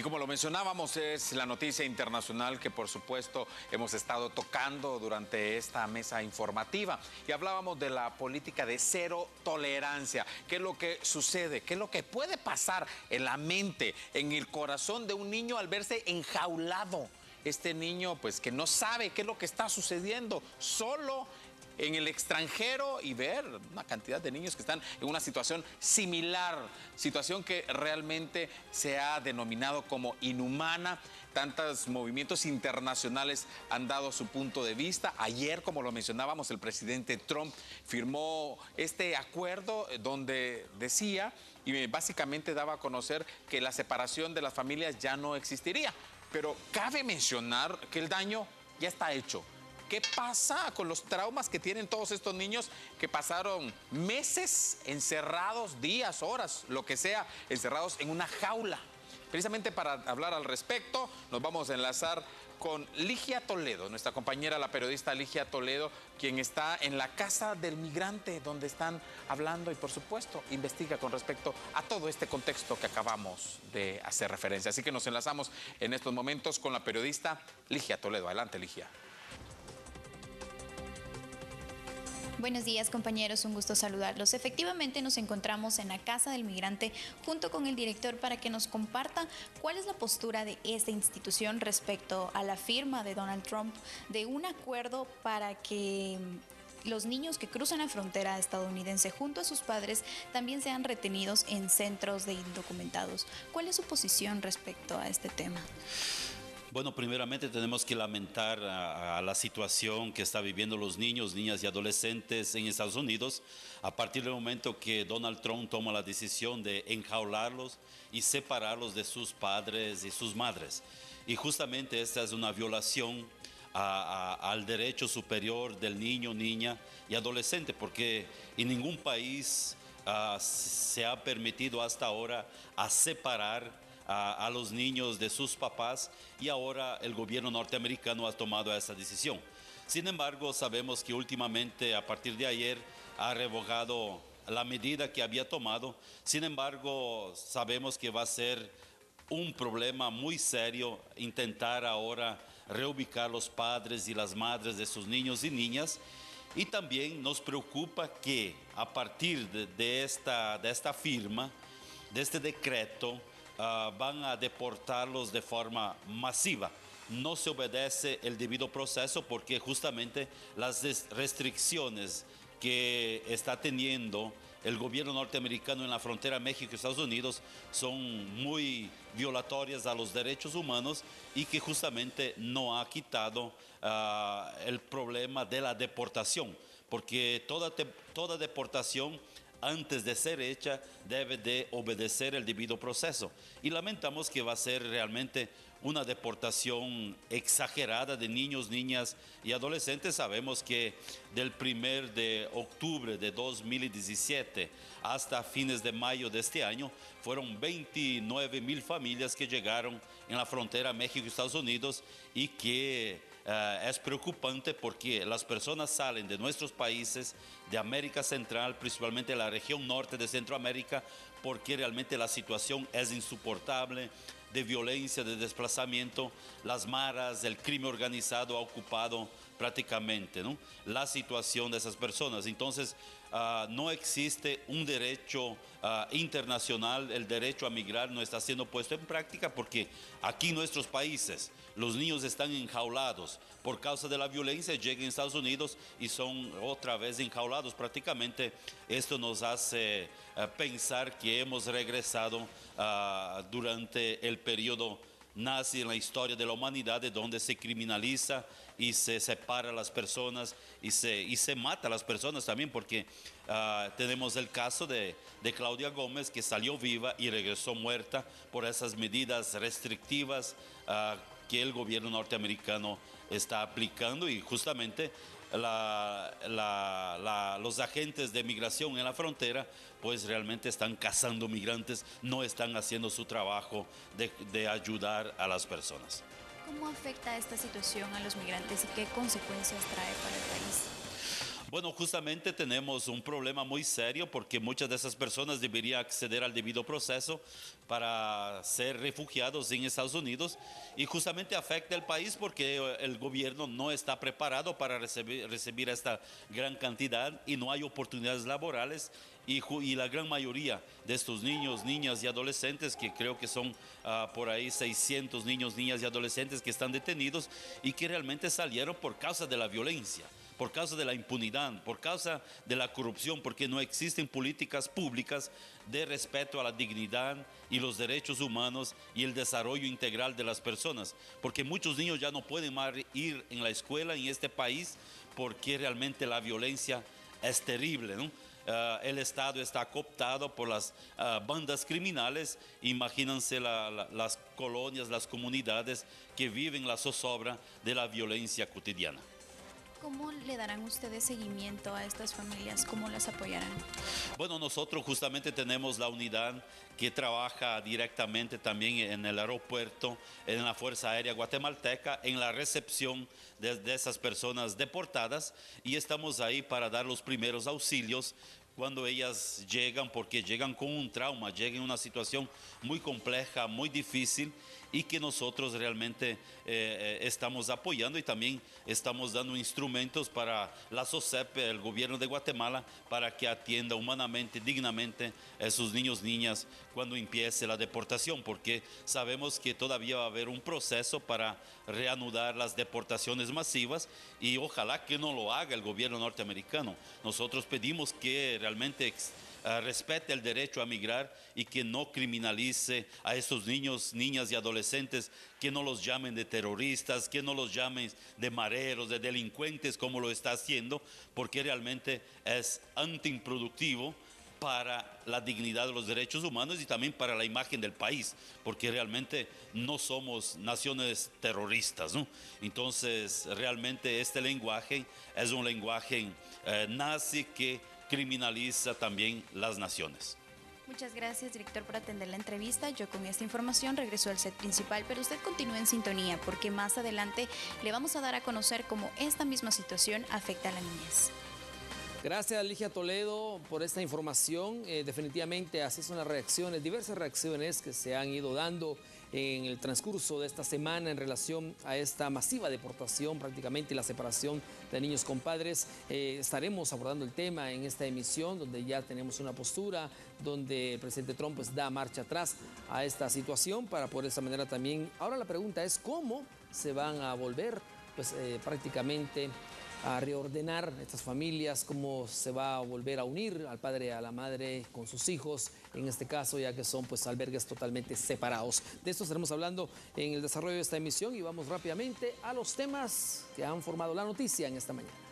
Y como lo mencionábamos, es la noticia internacional que por supuesto hemos estado tocando durante esta mesa informativa. Y hablábamos de la política de cero tolerancia. ¿Qué es lo que sucede? ¿Qué es lo que puede pasar en la mente, en el corazón de un niño al verse enjaulado? Este niño pues que no sabe qué es lo que está sucediendo, solo en el extranjero y ver una cantidad de niños que están en una situación similar, situación que realmente se ha denominado como inhumana. Tantos movimientos internacionales han dado su punto de vista. Ayer, como lo mencionábamos, el presidente Trump firmó este acuerdo donde decía y básicamente daba a conocer que la separación de las familias ya no existiría. Pero cabe mencionar que el daño ya está hecho ¿Qué pasa con los traumas que tienen todos estos niños que pasaron meses encerrados, días, horas, lo que sea, encerrados en una jaula? Precisamente para hablar al respecto, nos vamos a enlazar con Ligia Toledo, nuestra compañera, la periodista Ligia Toledo, quien está en la casa del migrante, donde están hablando y, por supuesto, investiga con respecto a todo este contexto que acabamos de hacer referencia. Así que nos enlazamos en estos momentos con la periodista Ligia Toledo. Adelante, Ligia. Buenos días compañeros, un gusto saludarlos. Efectivamente nos encontramos en la Casa del Migrante junto con el director para que nos comparta cuál es la postura de esta institución respecto a la firma de Donald Trump de un acuerdo para que los niños que cruzan la frontera estadounidense junto a sus padres también sean retenidos en centros de indocumentados. ¿Cuál es su posición respecto a este tema? Bueno, primeramente tenemos que lamentar a, la situación que están viviendo los niños, niñas y adolescentes en Estados Unidos a partir del momento que Donald Trump toma la decisión de enjaularlos y separarlos de sus padres y sus madres. Y justamente esta es una violación al derecho superior del niño, niña y adolescente, porque en ningún país ah, se ha permitido hasta ahora a separar a, los niños de sus papás y ahora el gobierno norteamericano ha tomado esa decisión. Sin embargo, sabemos que últimamente, a partir de ayer, ha revocado la medida que había tomado. Sin embargo, sabemos que va a ser un problema muy serio intentar ahora reubicar los padres y las madres de sus niños y niñas. Y también nos preocupa que a partir de, esta, de esta firma, de este decreto, Ah, van a deportarlos de forma masiva. No se obedece el debido proceso porque justamente las restricciones que está teniendo el gobierno norteamericano en la frontera México-Estados Unidos son muy violatorias a los derechos humanos y que justamente no ha quitado ah, el problema de la deportación, porque toda, toda deportación antes de ser hecha, debe de obedecer el debido proceso. Y lamentamos que va a ser realmente una deportación exagerada de niños, niñas y adolescentes. Sabemos que del 1 de octubre de 2017 hasta fines de mayo de este año, fueron 29 mil familias que llegaron en la frontera México-Estados Unidos y que eh, es preocupante porque las personas salen de nuestros países, de América Central, principalmente la región norte de Centroamérica, porque realmente la situación es insoportable de violencia, de desplazamiento, las maras, el crimen organizado ha ocupado prácticamente la situación de esas personas. Entonces, ah, no existe un derecho ah, internacional, el derecho a migrar no está siendo puesto en práctica porque aquí en nuestros países los niños están enjaulados por causa de la violencia, llegan a Estados Unidos y son otra vez enjaulados. Prácticamente esto nos hace ah, pensar que hemos regresado durante el periodo nace en la historia de la humanidad donde se criminaliza y se separa a las personas y se, y se mata a las personas también porque ah, tenemos el caso de, Claudia Gómez que salió viva y regresó muerta por esas medidas restrictivas ah, que el gobierno norteamericano está aplicando y justamente los agentes de migración en la frontera pues realmente están cazando migrantes, no están haciendo su trabajo de, ayudar a las personas. ¿Cómo afecta esta situación a los migrantes y qué consecuencias trae para el país? Bueno, justamente tenemos un problema muy serio porque muchas de esas personas deberían acceder al debido proceso para ser refugiados en Estados Unidos y justamente afecta al país porque el gobierno no está preparado para recibir, recibir esta gran cantidad y no hay oportunidades laborales y, la gran mayoría de estos niños, niñas y adolescentes, que creo que son uh, por ahí 600 niños, niñas y adolescentes que están detenidos y que realmente salieron por causa de la violencia por causa de la impunidad, por causa de la corrupción, porque no existen políticas públicas de respeto a la dignidad y los derechos humanos y el desarrollo integral de las personas. Porque muchos niños ya no pueden más ir en la escuela en este país porque realmente la violencia es terrible. Uh, el Estado está cooptado por las uh, bandas criminales. Imagínense la, la, las colonias, las comunidades que viven la zozobra de la violencia cotidiana. ¿Cómo le darán ustedes seguimiento a estas familias? ¿Cómo las apoyarán? Bueno, nosotros justamente tenemos la unidad que trabaja directamente también en el aeropuerto, en la Fuerza Aérea Guatemalteca, en la recepción de, esas personas deportadas y estamos ahí para dar los primeros auxilios cuando ellas llegan, porque llegan con un trauma, llegan en una situación muy compleja, muy difícil y que nosotros realmente eh, estamos apoyando y también estamos dando instrumentos para la SOCEP, el gobierno de Guatemala, para que atienda humanamente, dignamente a esos niños, niñas cuando empiece la deportación, porque sabemos que todavía va a haber un proceso para reanudar las deportaciones masivas y ojalá que no lo haga el gobierno norteamericano. Nosotros pedimos que realmente uh, respete el derecho a migrar y que no criminalice a estos niños, niñas y adolescentes, que no los llamen de que no los llamen de mareros, de delincuentes como lo está haciendo, porque realmente es antiimproductivo para la dignidad de los derechos humanos y también para la imagen del país, porque realmente no somos naciones terroristas. ¿no? Entonces, realmente este lenguaje es un lenguaje eh, nazi que criminaliza también las naciones. Muchas gracias, director, por atender la entrevista. Yo con esta información regreso al set principal, pero usted continúe en sintonía porque más adelante le vamos a dar a conocer cómo esta misma situación afecta a la niñez. Gracias, Ligia Toledo, por esta información. Eh, definitivamente, así son las reacciones, diversas reacciones que se han ido dando en el transcurso de esta semana en relación a esta masiva deportación prácticamente la separación de niños con padres. Eh, estaremos abordando el tema en esta emisión donde ya tenemos una postura, donde el presidente Trump pues, da marcha atrás a esta situación para de esa manera también. Ahora la pregunta es cómo se van a volver pues, eh, prácticamente a reordenar estas familias, cómo se va a volver a unir al padre a la madre con sus hijos, en este caso ya que son pues albergues totalmente separados. De esto estaremos hablando en el desarrollo de esta emisión y vamos rápidamente a los temas que han formado la noticia en esta mañana.